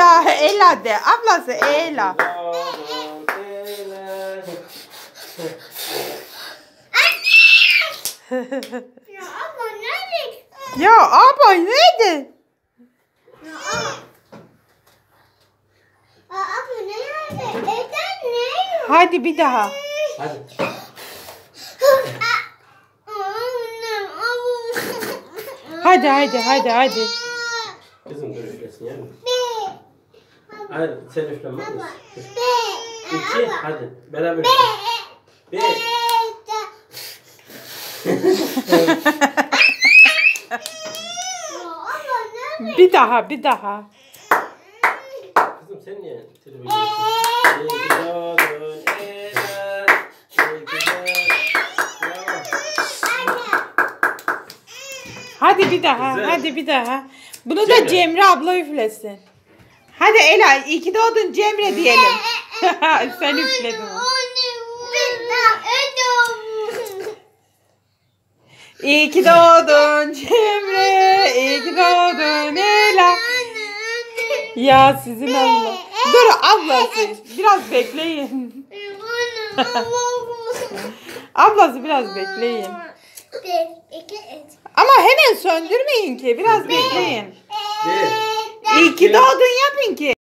daha Ela de. Ablası Ela. Ya ama nerede? Ya abla neydi? Ya ama nerede? Evden ne? Hadi bir daha. Hadi. Hadi hadi hadi hadi. Kızım dur üflesin yani. Hayır sen üfleme. İki hadi beraber. Bir. Bir daha bir daha. Kızım sen niye. Hadi bir daha. Güzel. Hadi bir daha. Bunu da Cemre. Cemre abla üflesin. Hadi Ela iyi ki doğdun Cemre diyelim. Sen üfledin. İyi ki doğdun Cemre. İyi ki doğdun Ela. Ya sizin Allah. Dur ablası biraz bekleyin. Ablası biraz bekleyin. Ama hemen söndürmeyin ki biraz bekleyin. Bir. İyi ki doğdun yapın ki.